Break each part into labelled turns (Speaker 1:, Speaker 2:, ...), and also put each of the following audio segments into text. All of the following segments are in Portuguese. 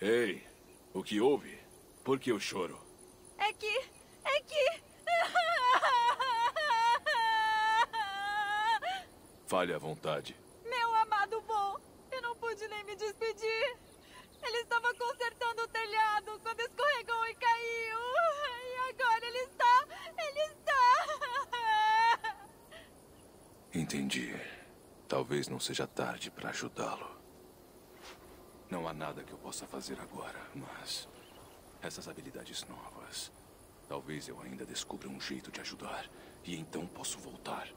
Speaker 1: Ei, o que houve? Por que o choro?
Speaker 2: É que. É que.
Speaker 1: Fale à vontade.
Speaker 2: Meu amado bom, eu não pude nem me despedir. Ele estava consertando o telhado quando escorregou e caiu. E agora ele está. Ele está.
Speaker 1: Entendi. Talvez não seja tarde para ajudá-lo. Não há nada que eu possa fazer agora, mas essas habilidades novas. Talvez eu ainda descubra um jeito de ajudar. E então posso voltar.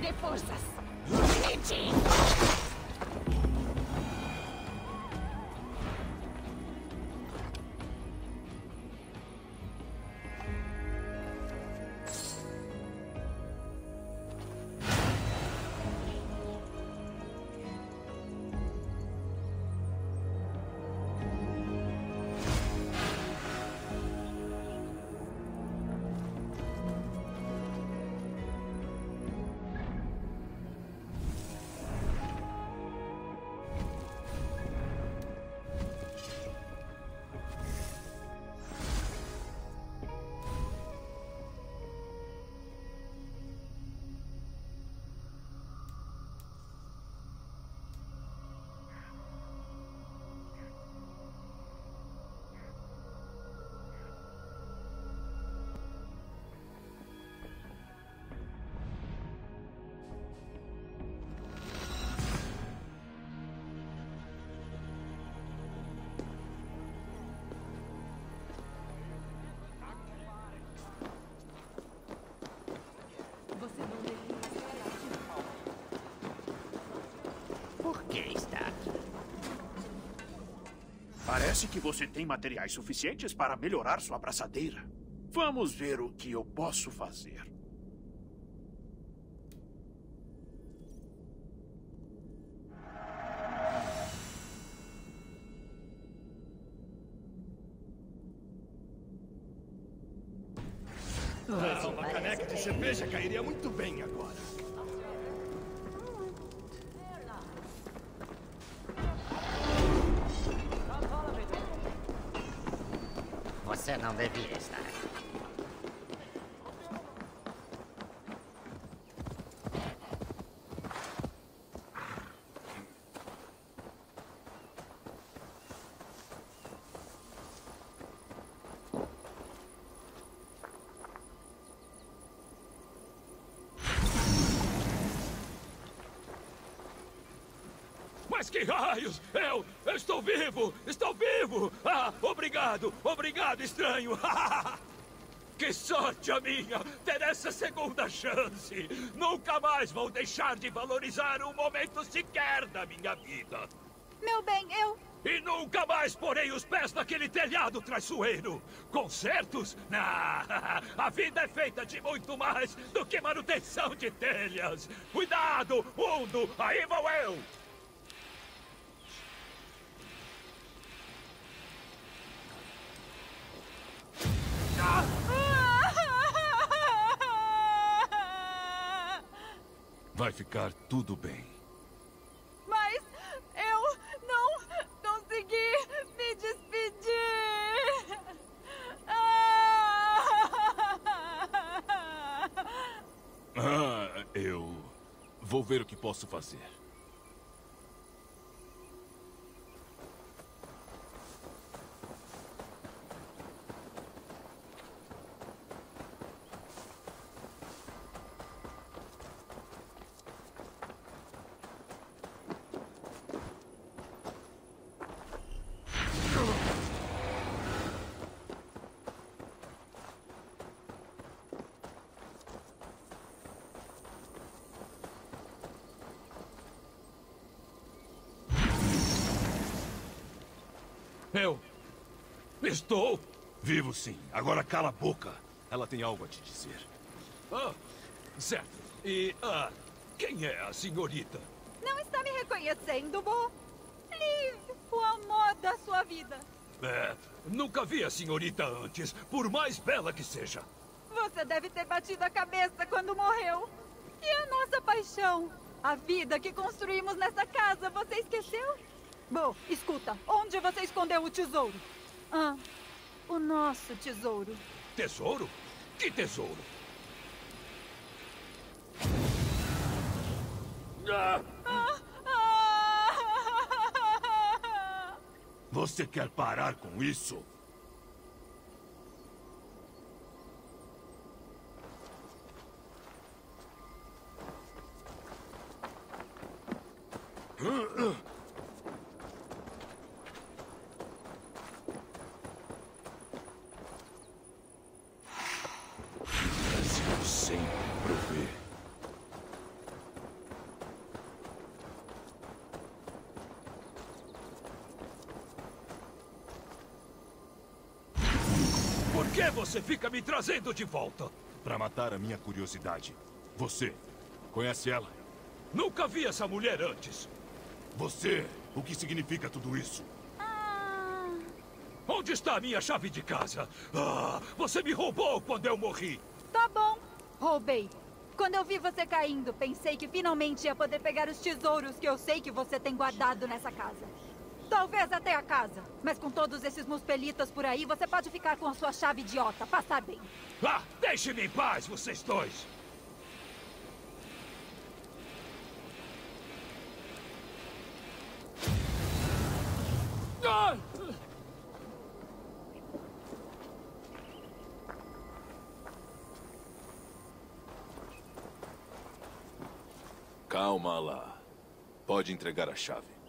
Speaker 1: de fuerzas. ¡Lynching!
Speaker 3: Parece que você tem materiais suficientes para melhorar sua abraçadeira. Vamos ver o que eu posso fazer.
Speaker 4: Ah, uma caneca de cerveja cairia muito bem agora.
Speaker 5: Você não
Speaker 6: Mas que raios! Eu, eu estou vivo! Estou vivo! Ah, obrigado! Obrigado, estranho! que sorte a minha ter essa segunda chance! Nunca mais vou deixar de valorizar um momento sequer da minha vida!
Speaker 2: Meu bem, eu.
Speaker 6: E nunca mais porei os pés naquele telhado traiçoeiro! Concertos? Não! A vida é feita de muito mais do que manutenção de telhas! Cuidado, mundo! Aí vou eu!
Speaker 1: Vai ficar tudo bem.
Speaker 2: Mas eu não consegui me despedir.
Speaker 1: Ah, eu vou ver o que posso fazer.
Speaker 6: Eu. Estou.
Speaker 4: Vivo sim. Agora cala a boca. Ela tem algo a te dizer.
Speaker 6: Ah, certo. E, ah, quem é a senhorita?
Speaker 2: Não está me reconhecendo, Bo? Liv, o amor da sua vida.
Speaker 6: É, nunca vi a senhorita antes, por mais bela que seja.
Speaker 2: Você deve ter batido a cabeça quando morreu. E a nossa paixão? A vida que construímos nessa casa, você esqueceu? Bo, escuta, onde você escondeu o tesouro? Ah, o nosso tesouro.
Speaker 6: Tesouro? Que tesouro? Ah!
Speaker 4: Você quer parar com isso?
Speaker 6: Que você fica me trazendo de volta?
Speaker 4: Pra matar a minha curiosidade. Você conhece ela?
Speaker 6: Nunca vi essa mulher antes.
Speaker 4: Você, o que significa tudo isso?
Speaker 2: Ah,
Speaker 6: Onde está a minha chave de casa? Ah, você me roubou quando eu morri.
Speaker 2: tá bom. Roubei. Quando eu vi você caindo, pensei que finalmente ia poder pegar os tesouros que eu sei que você tem guardado nessa casa. Talvez até a casa. Mas com todos esses muspelitas por aí, você pode ficar com a sua chave idiota. Passar bem.
Speaker 6: Ah, deixe-me em paz, vocês dois. Ah!
Speaker 1: Calma lá. Pode entregar a chave.